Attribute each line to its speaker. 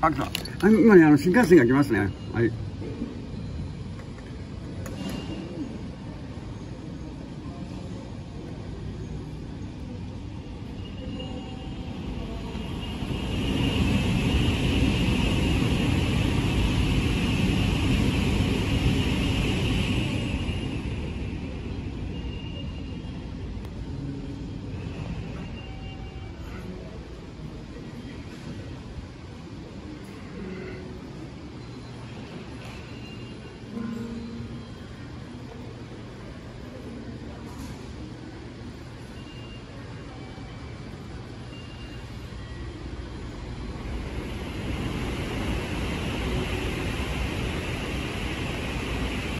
Speaker 1: あ、来た。今ね、あの、新幹線が来ますね。はい。